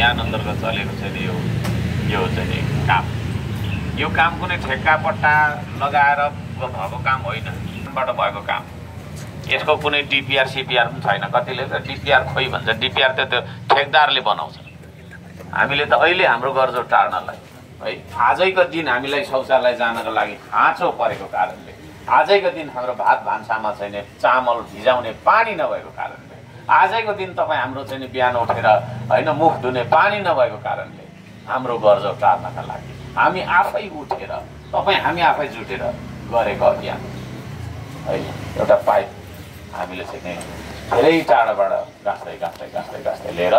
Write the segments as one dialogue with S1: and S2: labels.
S1: ज्ञान अन्तर्गत चलेको छैन यो यो चाहिँ काम। यो काम कुनै ठेक्का पट्टा लगाएर भएको काम होइन। बाट भएको काम। यसको कुनै डिपिआर सिपिआर पनि छैन। कतिले त डिपिआर खोइ भन्छ। डिपिआर त त्यो ठेकदारले बनाउँछ। हामीले त अहिले हाम्रो गर्छौँ टार्नलाई। है आजैको दिन हामीलाई शौचालय जानको लागि खाँचो परेको कारणले आजैको दिन हाम्रो भात भान्सामा छैन चामल भिजाउने पानी नभएको कारणले। आजैको दिन तपाईँ हाम्रो चाहिँ नि बिहान उठेर होइन मुख धुने पानी नभएको कारणले हाम्रो गर्जौ टार्नका लागि हामी आफै उठेर तपाईँ हामी आफै जुटेर गरेको अभियान। है एउटा पाइप हामीले चाहिँ धेरै टाढोबाट गाँस्दै गाँस्दै गाँस्दै गाँस्दै लिएर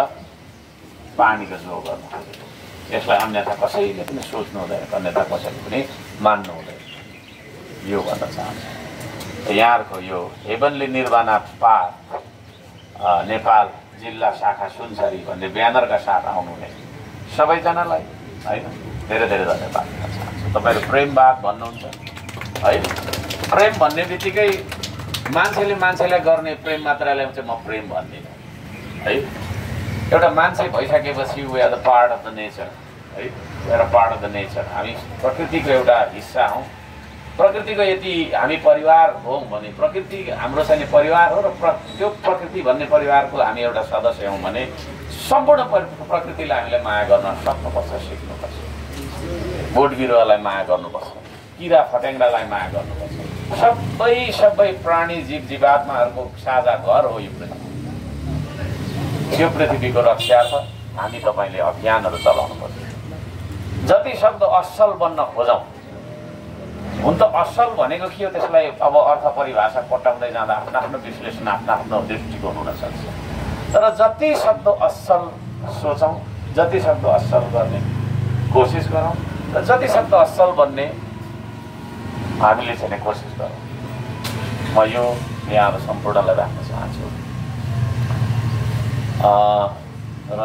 S1: पानीको जो गर्नु यसलाई अन्यथा कसैले पनि सोच्नु हुँदैन अन्यथा कसैले पनि मान्नु हुँदैन। यो भन्न चाहन्छु। यहाँहरूको यो हेभनली निर्वाणा पार नेपाल जिल्ला शाखा सुनसरी भन्ने ब्यानरका साथ आउनुहुने सबैजनालाई होइन? धेरै धेरै धन्यवाद। दिन चाहन्छु तपाईँहरू प्रेमवाद भन्नुहुन्छ है प्रेम भन्ने बित्तिकै मान्छेले मान्छेलाई गर्ने प्रेम मात्रलाई चाहिँ म प्रेम भन्दिनँ है एउटा मान्छे भइसकेपछि we are the part of the nature है? We are part of the nature. हामी प्रकृतिको एउटा हिस्सा हौँ। प्रकृतिको यदि हामी परिवार हौँ भने प्रकृति हाम्रो चाहिँ परिवार हो र प्र त्यो प्रकृति भन्ने परिवारको हामी एउटा सदस्य हौँ भने सम्पूर्ण प्र- प्रकृतिलाई हामीले माया गर्न सक्नुपर्छ सिक्नुपर्छ। बोट बिरुवालाई माया गर्नुपर्छ। किरा फट्याङ्ग्रालाई माया गर्नुपर्छ। सबै सबै प्राणी जीव जीवात्माहरूको साझा घर हो यो पृथ्वी। यो पृथ्वीको रक्षार्थ हामी तपाईँले अभियानहरू चलाउनु पर्छ जति सक्दो असल बन्न खोजौँ हुन त असल भनेको के हो त्यसलाई अब अर्थ परिभाषा पट्याउँदै जाँदा आफ्नो आफ्नो विश्लेषण आफ्नो आफ्नो दृष्टिकोण हुनसक्छ तर जति सक्दो असल सोचौँ जति सक्दो असल गर्ने कोसिस गरौँ र जति सक्दो असल बन्ने हामीले चाहिँ कोसिस गरौँ। म यो यहाँहरू सम्पूर्णलाई राख्न चाहन्छु। र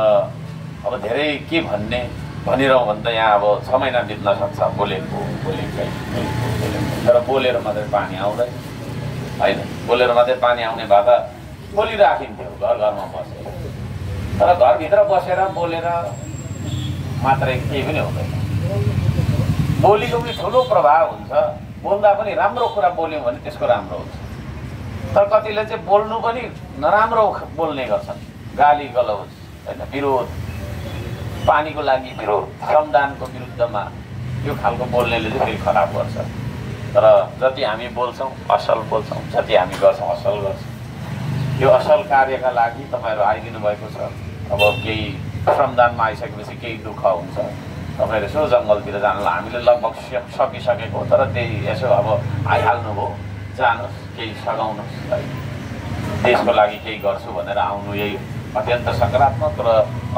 S1: अब धेरै के भन्ने भनिरहँ भने त यहाँ अब छ महिना बित्न सक्छ बोलेको बोलेकै बोलेको। तर बोलेर मात्रै पानी आउँदैन। होइन बोलेर मात्रै पानी आउने भए त बोलिराखिन्थ्यो घर घरमा बसेर। तर घरभित्र बसेर बोलेर मात्रै केही पनि हुँदैन। बोलीको पनि ठुलो प्रभाव हुन्छ। बोल्दा पनि राम्रो कुरा बोल्यौँ भने त्यसको राम्रो हुन्छ। तर कतिले चाहिँ बोल्नु पनि नराम्रो बोल्ने गर्छन्। गाली गलौज होइन विरोध। पानीको लागि विरोध श्रमदानको विरुद्धमा यो खालको बोल्नेले चाहिँ फेरि खराब गर्छ। तर जति हामी बोल्छौँ असल बोल्छौँ जति हामी गर्छौँ असल गर्छौँ। यो असल कार्यका लागि तपाईँहरू आइदिनु भएको छ। अब केही श्रमदानमा आइसकेपछि केही दुःख हुन्छ। तपाईँहरू यसो जङ्गलतिर जानुलाई हामीले लगभग सक- सकिसकेको तर त्यही यसो अब आइहाल्नु भयो जानुहोस् केही सघाउनुहोस् है। देशको लागि केही गर्छु भनेर आउनु यही अत्यन्त सकारात्मक र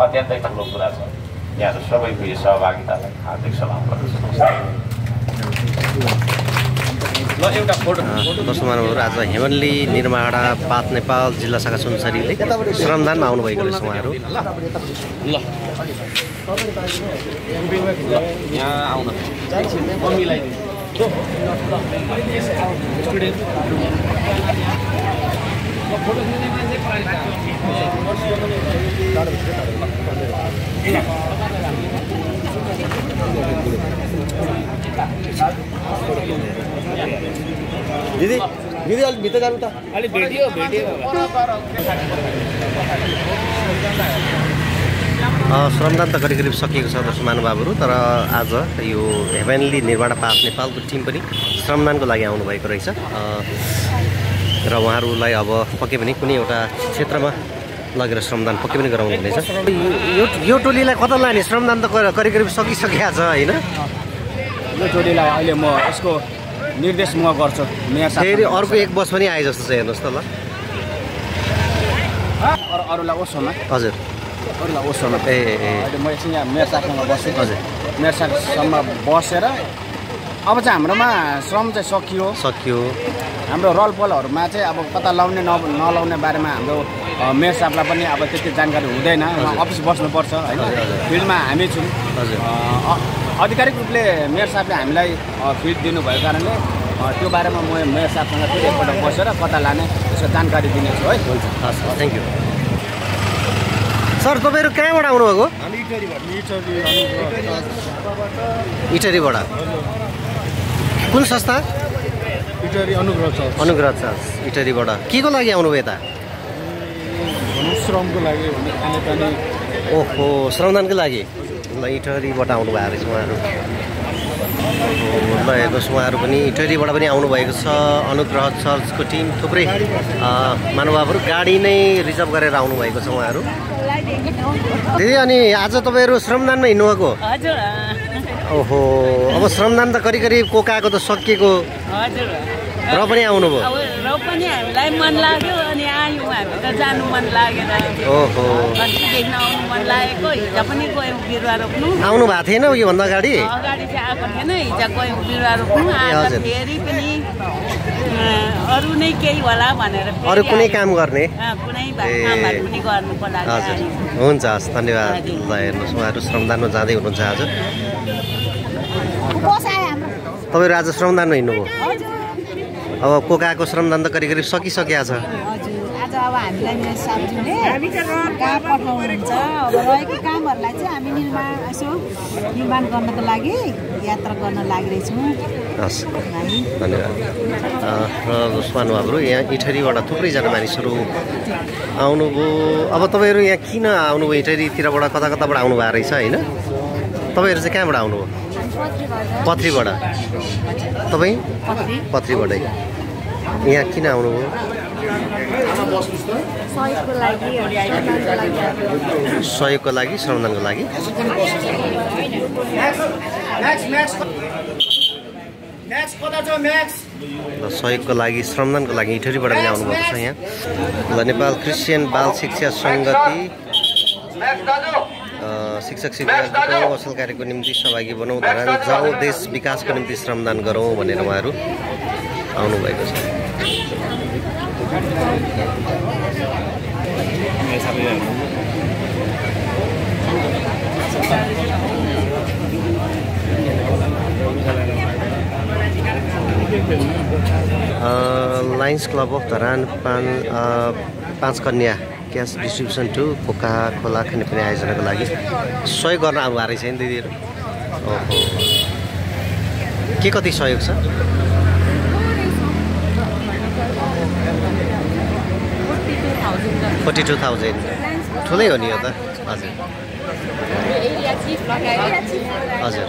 S1: अत्यन्तै ठुलो कुरा छ। यहाँहरू सबैको यो सहभागितालाई हार्दिक सलाम गर्दछु।
S2: आज हेमनली निर्माणा पात नेपाल जिल्ला शाखा सुनसरीले श्रमदानमा आउनुभएको रहेछ उहाँहरू।
S1: यहाँ आउनु।
S3: दिदी दिदी अलिक भित्र जानु त
S4: अलिक भेटियो भेटियो
S2: श्रमदान त करिब करिब सकिएको छ दोस्रो महानुभावहरू तर आज यो हेभेनली निर्माण पात नेपालको टिम पनि श्रमदानको लागि आउनुभएको रहेछ। र उहाँहरूलाई अब पक्कै पनि कुनै एउटा क्षेत्रमा लगेर श्रमदान पक्कै पनि गराउनु हुनेछ यो यो टोलीलाई कता लाने? श्रमदान त कर- करिब करिब सकिसकेको छ होइन?
S4: यो जोडीलाई अहिले म यसको निर्देश म गर्छु। मेयर
S2: फेरि अर्को एक बस पनि आए जस्तो छ हेर्नुहोस् त ल।
S4: अरू अरूलाई ओसोमा
S2: हजुर।
S4: अरूलाई ओसोमा
S2: ए ए, ए।
S4: अहिले म एकछिन यहाँ मेयर साहबसँग बस्छु।
S2: हजुर।
S4: मेयर साहबसँग बसेर अब चाहिँ हाम्रोमा श्रम चाहिँ सकियो।
S2: सकियो।
S4: हाम्रो रलपलहरूमा चाहिँ अब कता लाउने न नलाउने बारेमा हाम्रो मेयर साहबलाई पनि अब त्यति जानकारी हुँदैन। अफिस बस्नुपर्छ होइन। फिल्डमा हामी छौँ।
S2: हजुर।
S4: आधिकारिक रूपले मेयर साहबले हामीलाई अ, फिल्ड दिनुभएको कारणले त्यो बारेमा म मेयर साहबसँग फेरि एकपल्ट बसेर कता लाने त्यसको जानकारी दिनेछु है।
S2: हस् थ्याङ्क यू सर तपाईँहरू कहाँबाट आउनुभएको?
S3: इटरीबाट
S2: कुन संस्था?
S3: इटरी अनुग्रह छ।
S2: अनुग्रह छ इटरीबाट। के को लागि आउनुभयो यता?
S3: श्रमको लागि
S2: ओहो श्रमदानको लागि? ल इटरीबाट आउनुभएको रहेछ उहाँहरू। ल हेर्नुहोस् उहाँहरू पनि इटरीबाट पनि आउनुभएको छ। अनुग्रह चर्चको टिम थुप्रै महानुभावहरू गाडी नै रिजर्भ गरेर आउनुभएको छ उहाँहरू। दिदी अनि आज तपाईँहरू श्रमदानमा हिँड्नुभएको? ओहो अब श्रमदान त करिब करिब कोकाको त सकिएको र पनि आउनुभयो।
S5: पनि हामीलाई मन लाग्यो अनि आयौँ हामी त जानु मन लागेर
S2: ओहो
S5: अस्तिदेखि आउनु मन लागेको हिजो पनि गयौँ बिरुवा रोप्नु
S2: आउनु भएको थिएन योभन्दा अगाडि
S5: अगाडि चाहिँ आएको थिएन हिजो गयौँ बिरुवा रोप्नु आज। फेरि पनि अरू नै केही होला भनेर फेरि
S2: अरू कुनै। काम गर्ने
S5: कुनै। कामहरू पनि गर्नुको लागि
S2: हजुर। हुन्छ हस् धन्यवाद। ल हेर्नुहोस् उहाँहरू श्रमदानमा जाँदै हुनुहुन्छ आज तपाईँहरू आज श्रमदानमा हिँड्नुभयो अब कोकाको श्रमदान त करिब करिब सकिसकेको छ।
S6: आज अब हामीलाई मेरो साथीले कहाँ पठाउनुहुन्छ। अब रहेको कामहरूलाई चाहिँ हामी निर्माण यसो निर्माण गर्नको लागि यात्रा गर्न लागिरहेछौँ
S2: हस्
S6: भाइ।
S2: धन्यवाद। र यहाँ इटरीबाट थुप्रैजना मानिसहरू आउनुभयो। अब तपाईँहरू यहाँ किन आउनुभयो? इटरीतिरबाट कता कताबाट आउनुभएको रहेछ होइन? तपाईँहरू चाहिँ कहाँबाट आउनुभयो? पत्रीबाट। तपाईँ? पत्रीबाटै। यहाँ किन आउनुभयो? सहयोगको लागि श्रमदानको लागि। ल सहयोगको लागि श्रमदानको लागि इटरीबाट पनि आउनुभएको छ यहाँ। नेपाल क्रिस्चियन बाल शिक्षा सङ्गति। शिक्षक शिक्षार्थीको असल कार्यको निम्ति सहभागी बनाउँ धरान जाउँ देश विकासको निम्ति श्रमदान गरौँ भनेर उहाँहरू आउनुभएको छ। अ, लायन्स क्लब अफ धरान अ, Panchakanya cash distribution to Coca खोला खानेपानी आयोजनाको लागि। सहयोग गर्न आउनु रहेछ नि दिदीहरू? के कति सहयोग छ? Forty two thousand. ठुलै हो नि यो त। हजुर। हजुर।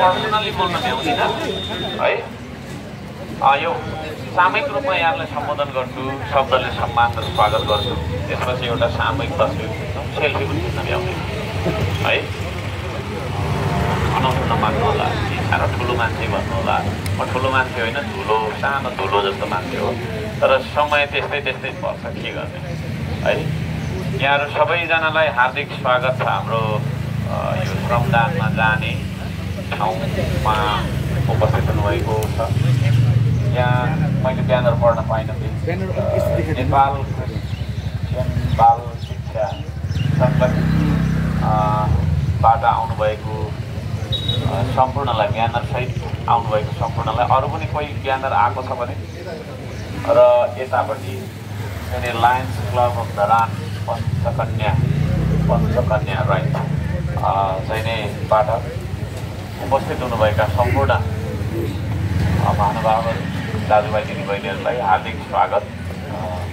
S1: पर्सनली बोल्न है यो सामूहिक रूपमा यहाँलाई सम्बोधन गर्छु शब्दले सम्मान र स्वागत गर्छु। त्यसपछि एउटा सामूहिक तस्विर सेल्फी पनि खिच्न भ्याउँदिनँ है? अनौठो नमान्नु होला साह्रो ठुलो मान्छे भन्नु होला। म ठुलो मान्छे होइन धुलो सानो धुलो जस्तो मान्छे हो। तर समय त्यस्तै त्यस्तै पर्छ के गर्ने? है। यहाँहरू सबैजनालाई हार्दिक स्वागत छ हाम्रो यो श्रमदानमा जाने ठाउँमा उपस्थित हुनुभएको छ। यहाँ मैले ब्यानर पढ्न पाइनँ। नेपाल बाल शिक्षा सङ्गठन अ, बाट आउनुभएको सम्पूर्णलाई ब्यानरसहित आउनुभएको सम्पूर्णलाई। अरू पनि कोही ब्यानर आएको छ भने? र यतापट्टि चाहिँ Lions Club of Dharan Panchakanya Panchakanya right चाहिँ नै बाट उपस्थित हुनुभएका सम्पूर्ण महानुभावहरू दाजुभाइ दिदीबहिनीहरूलाई हार्दिक स्वागत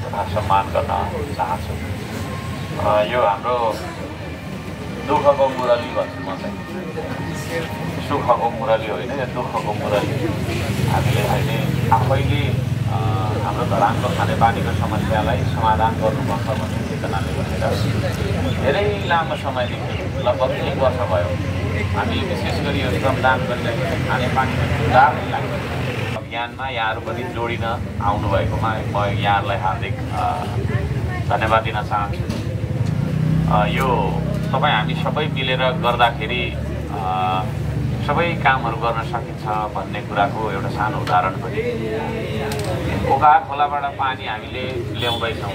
S1: तथा सम्मान गर्न चाहन्छु यो हाम्रो दुःखको मुरली भन्छु म चाहिँ सुखको मुरली होइन यो दुःखको मुरली हामीले अहिले आफैले हाम्रो धरानको खानेपानीको समस्यालाई समाधान गर्नुपर्छ भन्ने चेतनाले गरेर धेरै लामो समयदेखि लगभग एक वर्ष भयो। हामी विशेष गरी यो श्रमदान गरिरहेको खानेपानीको सुधारकै लागि अभियानमा यहाँहरू पनि जोडिन आउनुभएकोमा म यहाँहरूलाई हार्दिक धन्यवाद दिन चाहन्छु। यो तपाईँ हामी सबै मिलेर गर्दाखेरि सबै कामहरू गर्न सकिन्छ भन्ने कुराको एउटा सानो उदाहरण पनि ओका खोलाबाट पानी हामीले ल्याउँदैछौँ।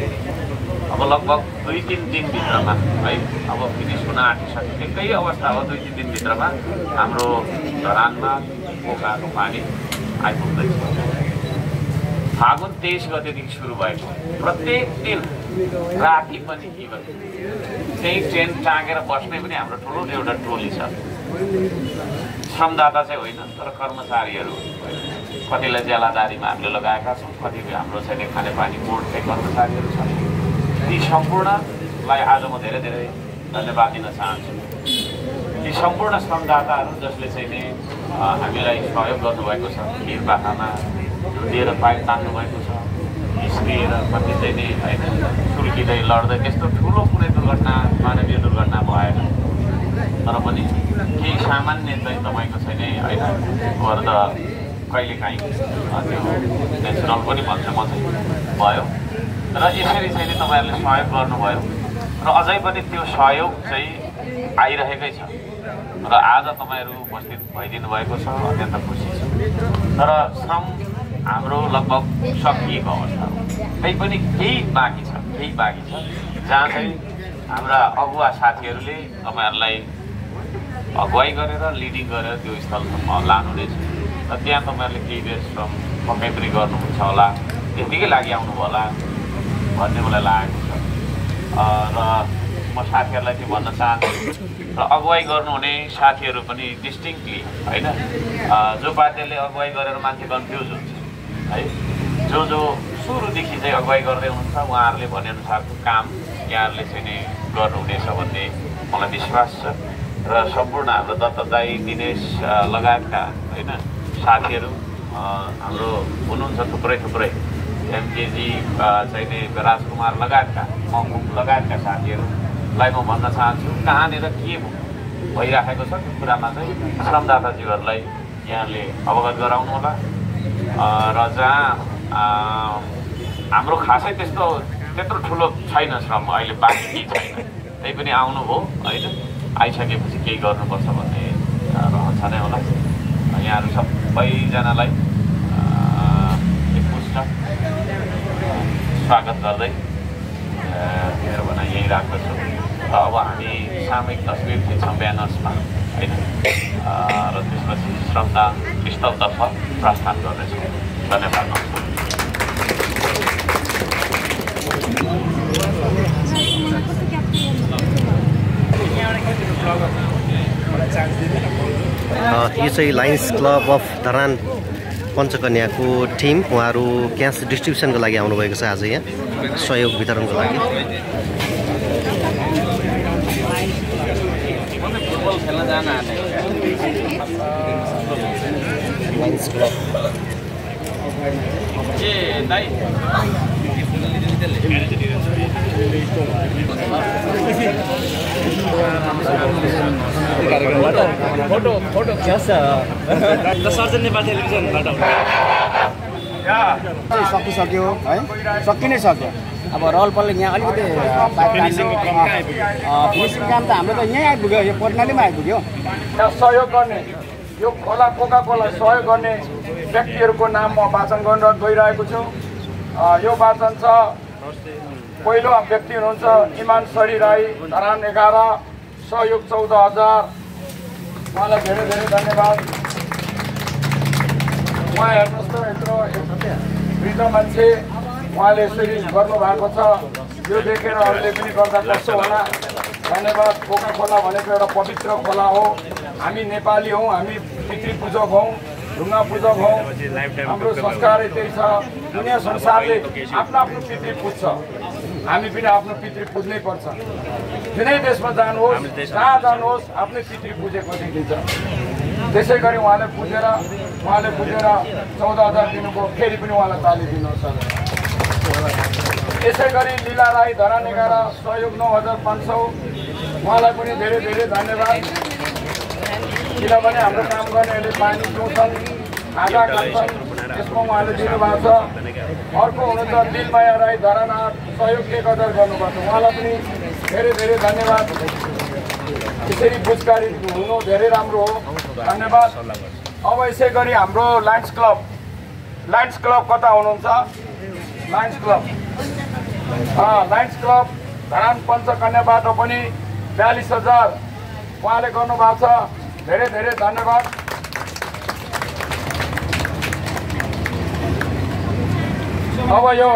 S1: अब लगभग दुई तिन दिनभित्रमा है अब फिनिस हुन आँटिसक्यो एकै अवस्था हो दुई तिन दिनभित्रमा हाम्रो धरानमा पोखाको पानी आइपुग्दैछ। फागुन तेइस गतेदेखि सुरु भएको। प्रत्येक दिन राति पनि इभन त्यही ट्रेन टाँगेर बस्ने पनि हाम्रो ठुलो एउटा टोली छ। श्रमदाता चाहिँ होइन तर कर्मचारीहरू कतिलाई ज्यालादारीमा हामीले लगाएका छौँ कति हाम्रो चाहिँ खानेपानी बोर्डकै कर्मचारीहरू छन्। ती सम्पूर्णलाई आज म धेरै धेरै धन्यवाद दिन चाहन्छु। ती सम्पूर्ण श्रमदाताहरू जसले चाहिँ नि हामीलाई सहयोग गर्नुभएको छ खिर बाखामा दिएर पाइप तान्नु भएको छ निस्किएर कति चाहिँ नि होइन सुल्किँदै लड्दै त्यस्तो ठुलो कुनै दुर्घटना मानवीय दुर्घटना भएन। तर पनि केही सामान्य चाहिँ तपाईँको चाहिँ नि होइन? गर्दा कहिलेकाहीँ त्यो नेचुरल पनि भन्छ म चाहिँ भयो। र यसरी चाहिँ तपाईँहरूले सहयोग गर्नुभयो। र अझै पनि त्यो सहयोग चाहिँ आइरहेकै छ। र आज तपाईँहरू उपस्थित भइदिनु भएको छ अत्यन्त खुसी छु। तर श्रम हाम्रो लगभग सकिएको अवस्था हो त्यही पनि केही बाँकी छ केही बाँकी छ। जहाँ चाहिँ हाम्रा अगुवा साथीहरूले तपाईँहरूलाई अगुवाई गरेर लिडिङ गरेर त्यो स्थलसम्म लानुहुनेछ र त्यहाँ तपाईँहरूले केही बेर श्रम पनि गर्नुहुन्छ होला। त्यतिकै लागि आउनु होला भन्ने मलाई लागेको छ। र म साथीहरूलाई चाहिँ भन्न चाहन्छु। र अगुवाई गर्नुहुने साथीहरू पनि डिस्टिङली होइन? जो पार्टीले अगुवाई गरेर मान्छे कन्फ्युज हुन्छ है? जो जो सुरुदेखि चाहिँ अगुवाई गर्दै हुनुहुन्छ उहाँहरूले भनेअनुसारको काम यहाँहरूले चाहिँ नै गर्नुहुनेछ भन्ने मलाई विश्वास छ। र सम्पूर्ण हाम्रो दत्त दाई दिनेश लगायतका होइन साथीहरू हाम्रो हुनुहुन्छ थुप्रै थुप्रै। एमकेजी चाहिँ नि राजकुमार लगायतका मङ्गुम लगायतका साथीहरूलाई म भन्न चाहन्छु कहाँनिर के भइराखेको छ त्यो कुरामा चाहिँ श्रमदाताजीहरूलाई यहाँले अवगत गराउनु होला। र जहाँ हाम्रो खासै त्यस्तो त्यत्रो ठुलो छैन श्रम अहिले बाँकी केही छैन। त्यही पनि आउनुभयो होइन? आइसकेपछि केही गर्नुपर्छ भन्ने रहन्छ नै होला। यहाँहरू सबैजनालाई एकमुष्ट स्वागत गर्दै मेरो भनाइ यही राख्दछु। र अब हामी सामूहिक तस्बिर खिच्छौँ ब्यानर्समा होइन? र त्यसपछि श्रमदान स्थलतर्फ प्रस्थान गर्नेछौँ। धन्यवाद।
S2: यो चाहिँ लायन्स क्लब अफ धरान पञ्चकन्याको टिम उहाँहरू क्यास डिस्ट्रिब्युसनको लागि आउनुभएको छ आज यहाँ। सहयोग वितरणको लागि।
S1: फुटबल खेल्न जान
S2: लायन्स क्लब
S1: ए दाइ
S4: चाहिँ सकिसक्यो है सकि नै सक्यो अब रोल्पाले यहाँ अलिकति फिनिसिङ काम त हाम्रो त यहीँ आइपुग्यो यो पर्नालीमा आइपुग्यो।
S3: यहाँ सहयोग गर्ने यो खोला कोका कोला सहयोग गर्ने व्यक्तिहरूको नाम म वाचन गर्न गइरहेको छु। यो वाचन छ पहिलो व्यक्ति हुनुहुन्छ इमान सरी राई धरान एघार सहयोग चौध हजार। उहाँलाई धेरै धेरै धन्यवाद। उहाँ हेर्नुहोस् त यत्रो वृद्ध मान्छे उहाँले यसरी गर्नुभएको छ। यो देखेर अरूले पनि गर्दा कस्तो होला। धन्यवाद। कोका खोला भनेको एउटा पवित्र खोला हो। हामी नेपाली हौँ हामी पितृ पूजक हौँ ढुङ्गा पूजक हौँ। हाम्रो संस्कारै त्यही छ। दुनियाँ संसारले आफ्नो आफ्नो पितृ पुज्छ। हामी पनि आफ्नो पितृ पुज्नै पर्छ। जुनै देशमा जानुहोस् जहाँ जानुहोस् आफ्नै पितृ पुजेको देखिन्छ। त्यसै गरी उहाँले पुजेर उहाँले पुजेर चौध हजार दिनुभयो फेरि पनि उहाँलाई ताली दिनुहोस्। यसै गरी लीला राई धरान एघार सहयोग नौ हजार पाँच सौ। उहाँलाई पनि धेरै धेरै धन्यवाद। किनभने हाम्रो काम गर्नेहरूले पानी पिउँछन् आँखा खान्छन् त्यसमा उहाँले दिनुभएको छ। अर्को हुनुहुन्छ दिलमाया राई धरान आठ सहयोग एक हजार गर्नुभएको छ। उहाँलाई पनि धेरै धेरै धन्यवाद। यसरी बुझकारी हुनु धेरै राम्रो हो। धन्यवाद। अब यसै गरी हाम्रो लायन्स क्लब लायन्स क्लब कता हुनुहुन्छ? Lions Club Lions Club Dharan पञ्चकन्याबाट पनि बयालिस हजार। उहाँले गर्नुभएको छ। धेरै धेरै धन्यवाद। अब यो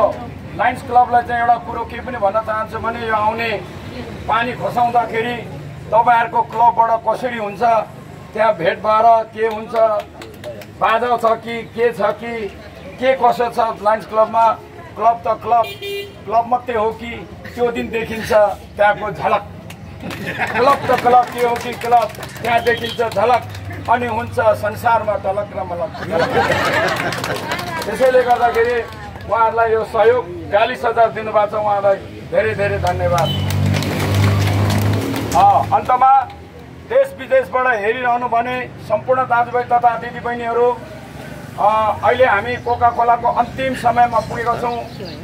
S3: लायन्स क्लबलाई चाहिँ एउटा कुरो के पनि भन्न चाहन्छु भने यो आउने पानी खसाउँदाखेरि तपाईँहरूको क्लबबाट कसरी हुन्छ त्यहाँ भेट भएर के हुन्छ बाजा छ कि के छ कि के कसो छ लायन्स क्लबमा क्लब त क्लब क्लब मात्रै हो कि त्यो दिन देखिन्छ त्यहाँको झलक। क्लब त क्लब के हो कि क्लब त्यहाँ देखिन्छ झलक अनि हुन्छ संसारमा टलक र मलक। त्यसैले गर्दाखेरि उहाँहरूलाई यो सहयोग बयालिस हजार दिनुभएको छ उहाँलाई। धेरै धेरै धन्यवाद। अन्तमा देश विदेशबाट हेरिरहनु भने सम्पूर्ण दाजुभाइ तथा दिदीबहिनीहरू अहिले हामी कोका कोलाको अन्तिम समयमा पुगेको छौँ।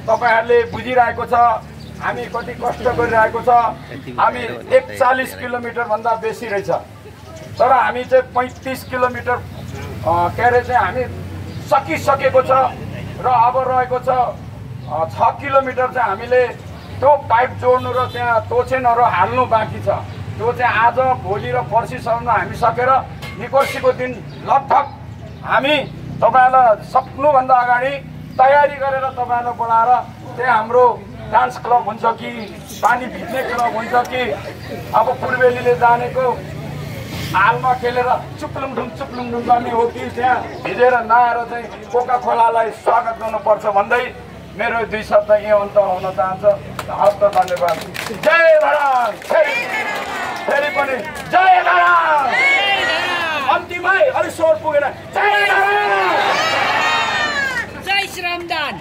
S3: तपाईँहरूले बुझिरहेको छ हामी कति कष्ट गरिरहेको छ। हामी एकचालिस किलोमिटरभन्दा बेसी रहेछ। तर हामी चाहिँ पैँतिस किलोमिटर के अरे चाहिँ हामी सकिसकेको छ। र अब रहेको छ छ किलोमिटर चाहिँ हामीले त्यो पाइप जोड्नु र त्यहाँ तोछेनहरू हाल्नु बाँकी छ। त्यो चाहिँ आज भोलि र पर्सिसम्म हामी सकेर निकोर्सीको दिन लगभग हामी तपाईँहरूलाई सक्नुभन्दा अगाडि तयारी गरेर तपाईँहरूलाई बोलाएर त्यहाँ हाम्रो डान्स क्लब हुन्छ कि पानी भिज्ने क्लब हुन्छ कि अब पूर्वेलीले जानेको हालमा खेलेर चुप्लुङढुङ चुप्लुङढुङ गर्ने हो कि त्यहाँ? भिजेर नआएर चाहिँ कोका खोलालाई स्वागत गर्नुपर्छ भन्दै मेरो दुई शब्द यहाँ अन्त हुन चाहन्छ। हस्त धन्यवाद। जय फेरि फेरि पनि जय अन्तिमै अलिक स्वर पुगेन। जय
S5: श्रमदान